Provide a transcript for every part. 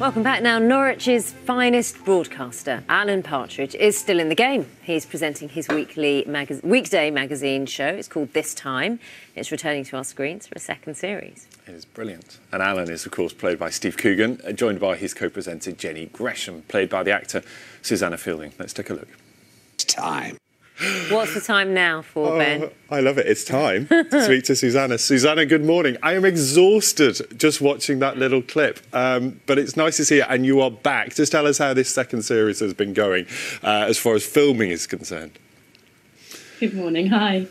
Welcome back now. Norwich's finest broadcaster, Alan Partridge, is still in the game. He's presenting his weekly magaz- weekday magazine show. It's called This Time. It's returning to our screens for a second series. It is brilliant. And Alan is, of course, played by Steve Coogan, uh, joined by his co presenter Jennie Gresham, played by the actor Susannah Fielding. Let's take a look. It's time. What's the time now for, Ben? I love it. It's time to speak to Susannah. Susannah, good morning. I am exhausted just watching that little clip, um, but it's nice to see you, and you are back. Just tell us how this second series has been going uh, as far as filming is concerned. Good morning. Hi.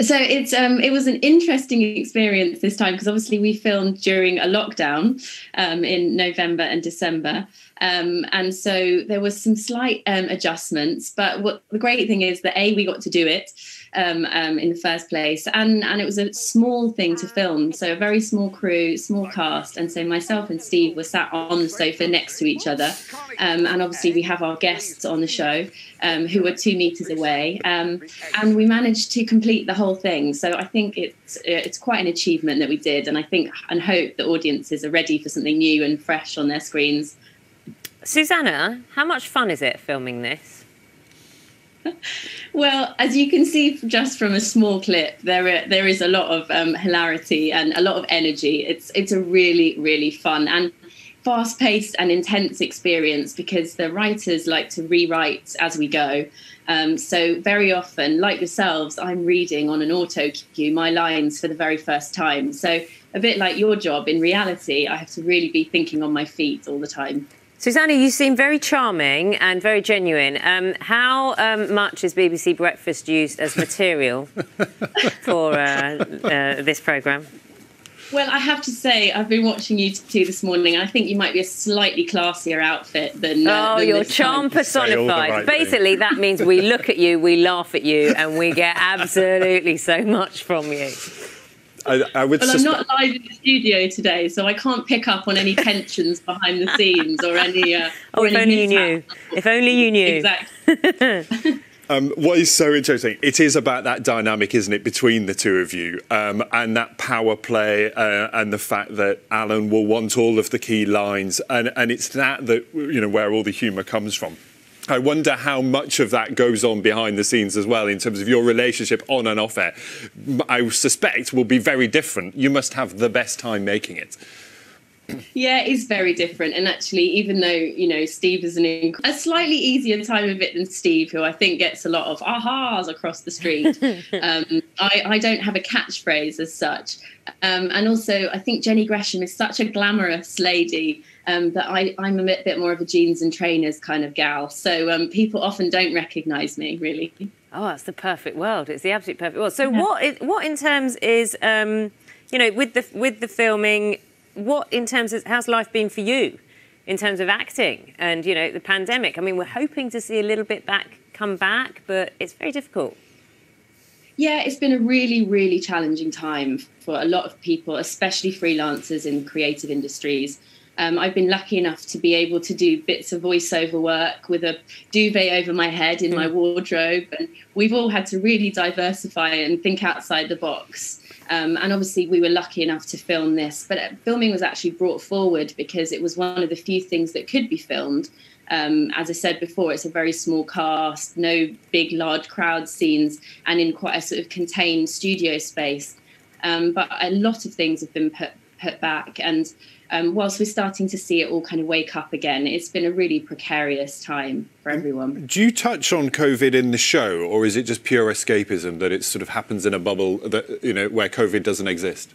So it's um, it was an interesting experience this time because obviously we filmed during a lockdown um, in November and December, um, and so there was some slight um, adjustments. But what the great thing is that a we got to do it um, um, in the first place, and and it was a small thing to film, so a very small crew, small cast, and so myself and Steve were sat on the sofa next to each other, um, and obviously we have our guests on the show um, who were two meters away, um, and we managed to complete the whole thing. So I think it's it's quite an achievement that we did, and I think and hope that audiences are ready for something new and fresh on their screens. Susannah, how much fun is it filming this? Well, as you can see just from a small clip, there are, there is a lot of um, hilarity and a lot of energy. It's it's a really really fun and fast-paced and intense experience because the writers like to rewrite as we go. Um, so very often, like yourselves, I'm reading on an auto cue my lines for the very first time. So a bit like your job, in reality, I have to really be thinking on my feet all the time. Susannah, you seem very charming and very genuine. Um, how um, much is BBC Breakfast used as material for uh, uh, this programme? Well, I have to say, I've been watching you two this morning, and I think you might be a slightly classier outfit than. Uh, oh, than you're charm time. personified. right thing. Basically, that means we look at you, we laugh at you, and we get absolutely so much from you. I, I would Well, I'm not live in the studio today, so I can't pick up on any tensions behind the scenes or any. Uh, Oh, or if any only you knew. If only you knew. Exactly. Um, what is so interesting, it is about that dynamic, isn't it, between the two of you, um, and that power play, uh, and the fact that Alan will want all of the key lines, and, and it's that that you know where all the humour comes from. I wonder how much of that goes on behind the scenes as well, in terms of your relationship on and off air. I suspect will be very different. You must have the best time making it. Yeah, it is very different. And actually, even though, you know, Steve is an inc- a slightly easier time of it than Steve, who I think gets a lot of ahas across the street, um, I, I don't have a catchphrase as such. Um, and also, I think Jennie Gresham is such a glamorous lady um, that I, I'm a bit, bit more of a jeans and trainers kind of gal. So um, people often don't recognize me, really. Oh, that's the perfect world. It's the absolute perfect world. So, what, is, what in terms is, um, you know, with the with the filming, what in terms of how's life been for you, in terms of acting and you know the pandemic? I mean, we're hoping to see a little bit back come back, but it's very difficult. Yeah, it's been a really, really challenging time for a lot of people, especially freelancers in creative industries. Um, I've been lucky enough to be able to do bits of voiceover work with a duvet over my head in my wardrobe. And we've all had to really diversify and think outside the box. Um, and obviously, we were lucky enough to film this. But uh, filming was actually brought forward because it was one of the few things that could be filmed. Um, as I said before, it's a very small cast, no big, large crowd scenes, and in quite a sort of contained studio space. Um, but a lot of things have been put put back, and um, whilst we're starting to see it all kind of wake up again, it's been a really precarious time for everyone. Do you touch on COVID in the show, or is it just pure escapism that it sort of happens in a bubble that you know where COVID doesn't exist?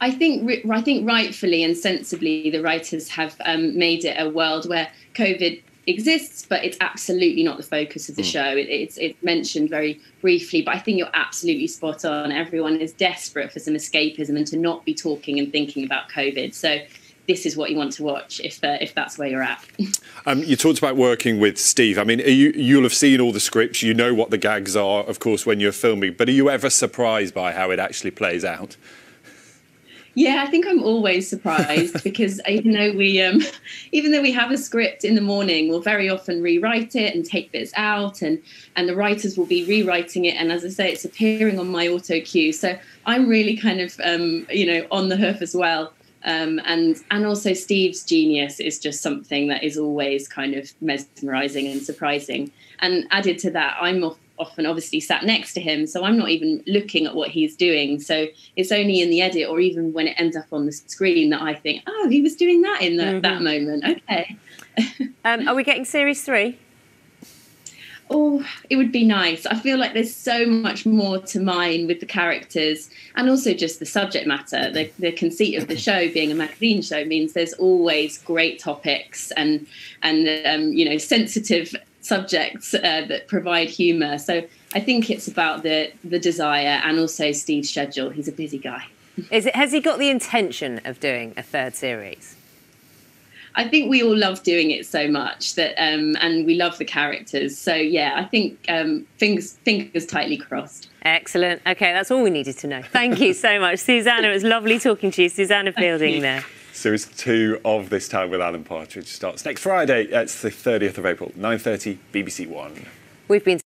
I think I think rightfully and sensibly the writers have um, made it a world where COVID exists, but it's absolutely not the focus of the show. It, it's it's mentioned very briefly, but I think you're absolutely spot on. Everyone is desperate for some escapism and to not be talking and thinking about COVID. So this is what you want to watch if uh, if that's where you're at. Um, you talked about working with Steve. I mean, are you, you'll have seen all the scripts. You know what the gags are, of course, when you're filming. But are you ever surprised by how it actually plays out? Yeah, I think I'm always surprised because even though we um, even though we have a script in the morning, we'll very often rewrite it and take bits out, and and the writers will be rewriting it. And as I say, it's appearing on my auto cue, so I'm really kind of um, you know on the hoof as well. Um, and and also Steve's genius is just something that is always kind of mesmerizing and surprising. And added to that, I'm often obviously sat next to him, so I'm not even looking at what he's doing. So it's only in the edit or even when it ends up on the screen that I think, oh, he was doing that in the, mm-hmm. that moment. Okay. um, are we getting series three? oh, it would be nice. I feel like there's so much more to mine with the characters and also just the subject matter. The, the conceit of the show being a magazine show means there's always great topics and and um, you know sensitive subjects uh, that provide humour. So I think it's about the the desire and also Steve's schedule. He's a busy guy. Is it? Has he got the intention of doing a third series? I think we all love doing it so much that, um, and we love the characters. So yeah, I think um, fingers fingers tightly crossed. Excellent. Okay, that's all we needed to know. Thank you so much, Susannah. It was lovely talking to you, Susannah Fielding. There. Series two of This Time with Alan Partridge starts next Friday. It's the 30th of April, 9:30, BBC One. We've been.